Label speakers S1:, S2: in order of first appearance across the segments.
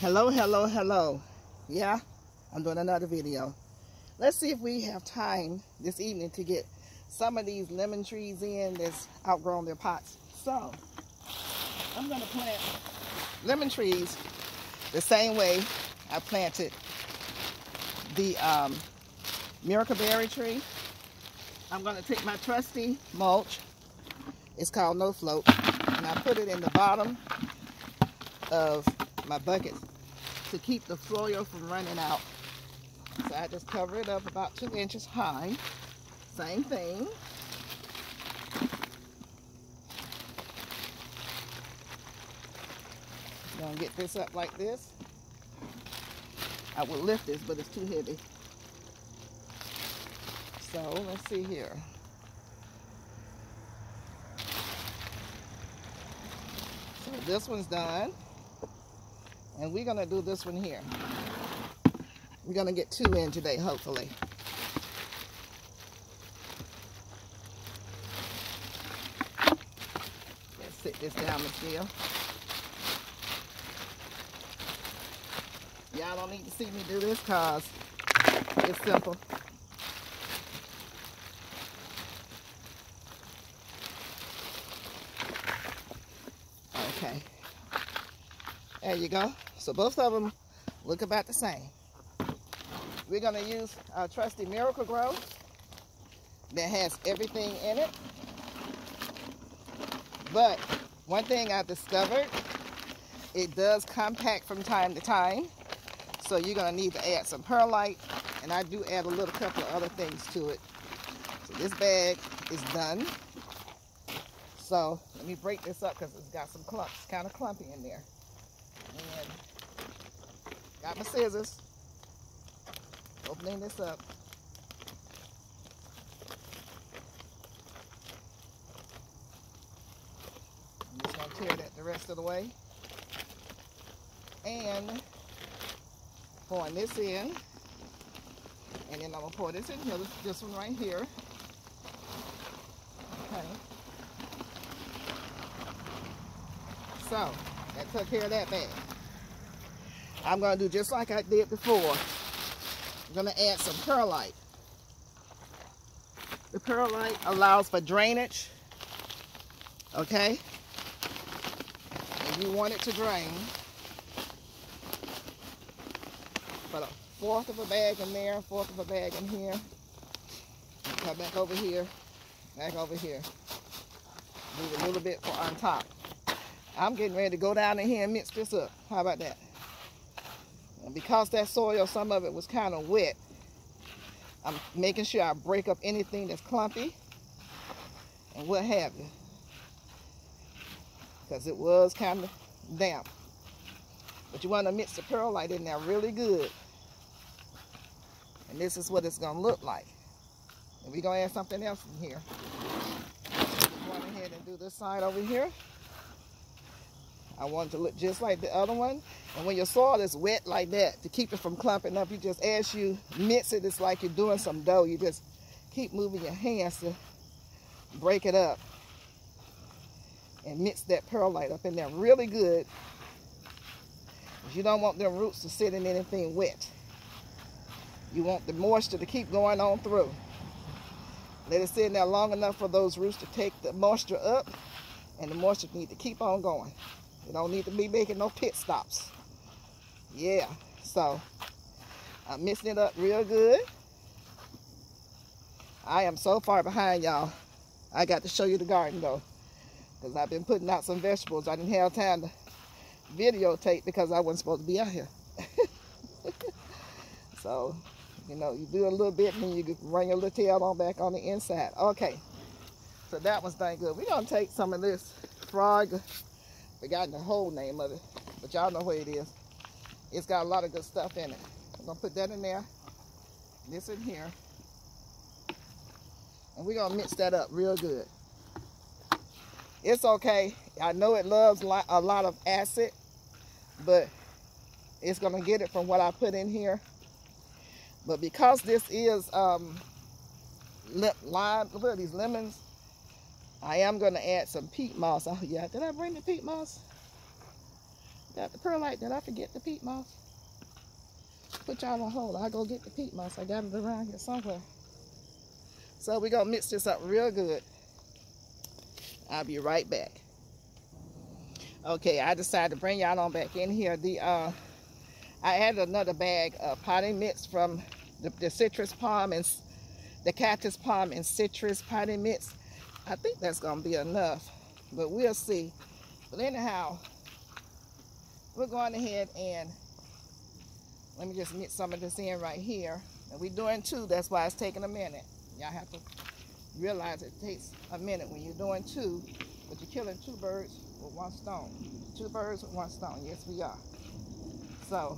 S1: Hello, hello, hello. Yeah, I'm doing another video. Let's see if we have time this evening to get some of these lemon trees in that's outgrown their pots. So, I'm going to plant lemon trees the same way I planted the um, miracle berry tree. I'm going to take my trusty mulch. It's called No Float. And I put it in the bottom of my bucket to keep the soil from running out. So I just cover it up about two inches high. Same thing. Gonna get this up like this. I will lift this, but it's too heavy. So let's see here. So this one's done. And we're going to do this one here. We're going to get two in today, hopefully. Let's sit this down, Michelle. Y'all don't need to see me do this because it's simple. Okay. There you go. So both of them look about the same. We're going to use our trusty Miracle Grow that has everything in it. But one thing I've discovered, it does compact from time to time. So you're going to need to add some perlite. And I do add a little couple of other things to it. So this bag is done. So let me break this up because it's got some clumps, kind of clumpy in there. Got my scissors. Opening this up. I'm just going to tear that the rest of the way. And pouring this in. And then I'm going to pour this in here, this one right here. Okay. So, that took care of that bag. I'm going to do just like I did before. I'm going to add some perlite. The perlite allows for drainage. Okay? And you want it to drain. Put a fourth of a bag in there, fourth of a bag in here. Come back over here, back over here. Move a little bit for on top. I'm getting ready to go down in here and mix this up. How about that? And because that soil, some of it was kind of wet, I'm making sure I break up anything that's clumpy and what have you. Because it was kind of damp. But you want to mix the perlite in there really good. And this is what it's going to look like. And we're going to add something else in here. Go ahead and do this side over here. I want it to look just like the other one. And when your soil is wet like that, to keep it from clumping up, you just, as you mix it, it's like you're doing some dough. You just keep moving your hands to break it up. And mix that perlite up in there really good. You don't want them roots to sit in anything wet. You want the moisture to keep going on through. Let it sit in there long enough for those roots to take the moisture up and the moisture need to keep on going. You don't need to be making no pit stops. Yeah, so I'm mixing it up real good. I am so far behind y'all. I got to show you the garden though. Because I've been putting out some vegetables. I didn't have time to videotape because I wasn't supposed to be out here. so, you know, you do a little bit and then you run your little tail on back on the inside. Okay, so that one's done good. We're going to take some of this frog forgotten the whole name of it, but y'all know what it is. It's got a lot of good stuff in it. I'm gonna put that in there, this in here, and we're gonna mix that up real good. It's okay. I know it loves a lot of acid, but it's gonna get it from what I put in here. But because this is um, lime, what are these lemons? I am going to add some peat moss. Oh, yeah. Did I bring the peat moss? Got the perlite. Did I forget the peat moss? Put y'all on hold. I'll go get the peat moss. I got it around here somewhere. So we're going to mix this up real good. I'll be right back. Okay, I decided to bring y'all on back in here. The uh, I added another bag of potting mix from the, the citrus palm and the cactus palm and citrus potting mix. I think that's going to be enough, but we'll see. But anyhow, we're going ahead and let me just mix some of this in right here. And we're doing two, that's why it's taking a minute. Y'all have to realize it takes a minute when you're doing two, but you're killing two birds with one stone. Two birds with one stone, yes we are. So,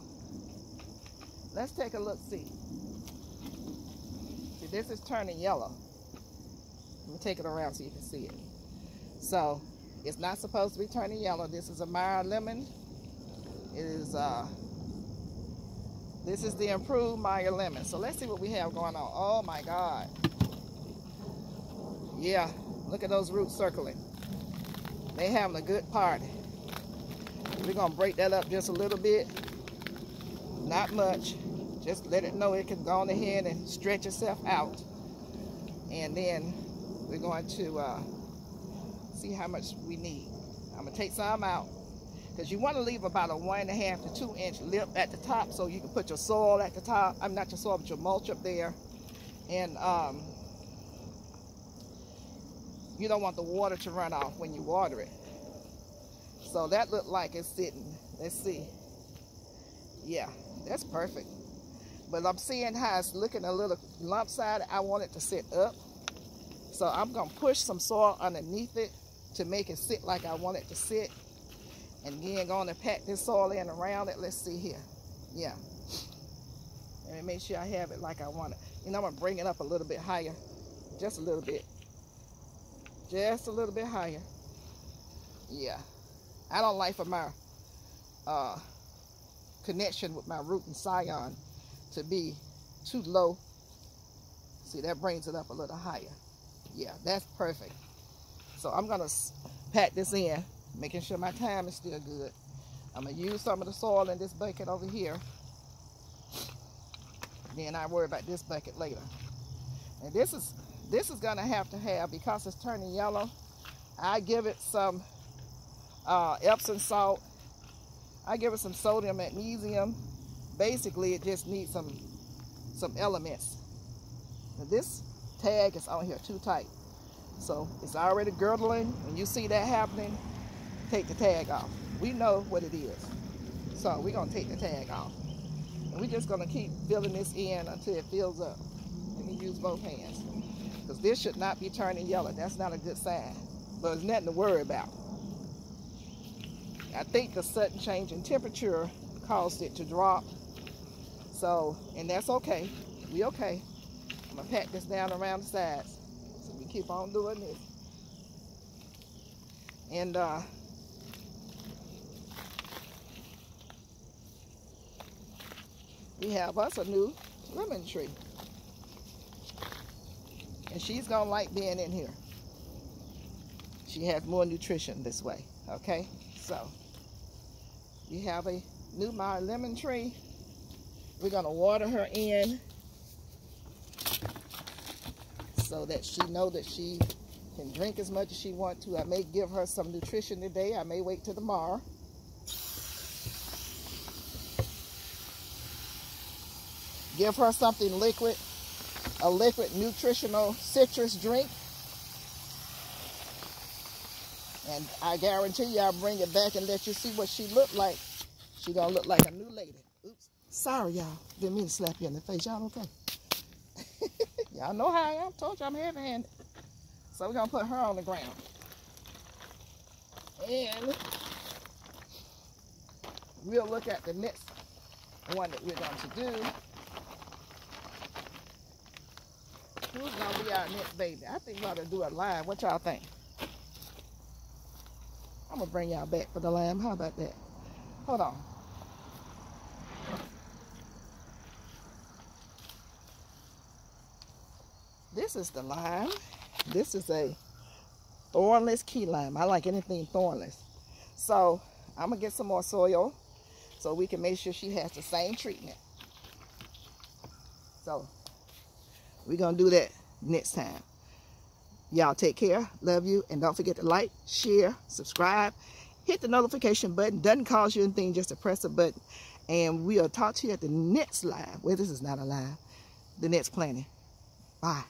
S1: let's take a look, see. See, this is turning yellow. Me take it around so you can see it. So, it's not supposed to be turning yellow. This is a Meyer lemon. It is, uh, this is the improved Meyer lemon. So let's see what we have going on. Oh my God. Yeah, look at those roots circling. They having a good party. We're gonna break that up just a little bit. Not much. Just let it know it can go on ahead and stretch itself out. And then we're going to uh, see how much we need. I'm gonna take some out because you want to leave about a one and a half to two inch lip at the top so you can put your soil at the top. I'm not your soil, but your mulch up there. And um, you don't want the water to run off when you water it. So that looked like it's sitting. Let's see. Yeah, that's perfect. But I'm seeing how it's looking a little lump side. I want it to sit up. So I'm going to push some soil underneath it to make it sit like I want it to sit. And then going to pack this soil in around it. Let's see here. Yeah. And make sure I have it like I want it. You know, I'm going to bring it up a little bit higher. Just a little bit. Just a little bit higher. Yeah. I don't like for my uh, connection with my root and scion to be too low. See, that brings it up a little higher. Yeah, that's perfect. So I'm to pack this in making sure my time is still good. I'm to use some of the soil in this bucket over here. Then I worry about this bucket later. And this is this is to have to have, because it's turning yellow, I give it some uh, Epsom salt. I give it some sodium magnesium. Basically, it just needs some some elements. Now this tag is on here too tight. So it's already girdling. When you see that happening, take the tag off. We know what it is. So we're gonna take the tag off. And we're just gonna keep filling this in until it fills up. Let me use both hands. Because this should not be turning yellow. That's not a good sign. But it's nothing to worry about. I think the sudden change in temperature caused it to drop. So, and that's okay. We okay. I'm gonna pat this down around the sides. So we keep on doing this. And uh, we have us a new lemon tree. And she's gonna like being in here. She has more nutrition this way, okay? So, we have a new Meyer lemon tree. We're gonna water her in so that she know that she can drink as much as she want to. I may give her some nutrition today. I may wait till tomorrow. Give her something liquid, a liquid nutritional citrus drink. And I guarantee you I'll bring it back and let you see what she looked like. She gonna look like a new lady. Oops. Sorry, y'all. Didn't mean to slap you in the face. Y'all okay? Y'all know how I am. Told you I'm heavy-handed. So we're gonna put her on the ground. And we'll look at the next one that we're going to do. Who's gonna be our next baby? I think we ought to do a live. What y'all think? I'm gonna bring y'all back for the lamb. How about that? Hold on. This is the lime. This is a thornless key lime. I like anything thornless. So I'm gonna get some more soil so we can make sure she has the same treatment. So we're gonna do that next time. Y'all take care, love you, and don't forget to like, share, subscribe, hit the notification button. Doesn't cost you anything just to press a button. And we'll talk to you at the next live. Well, this is not a live. The next planning. Bye.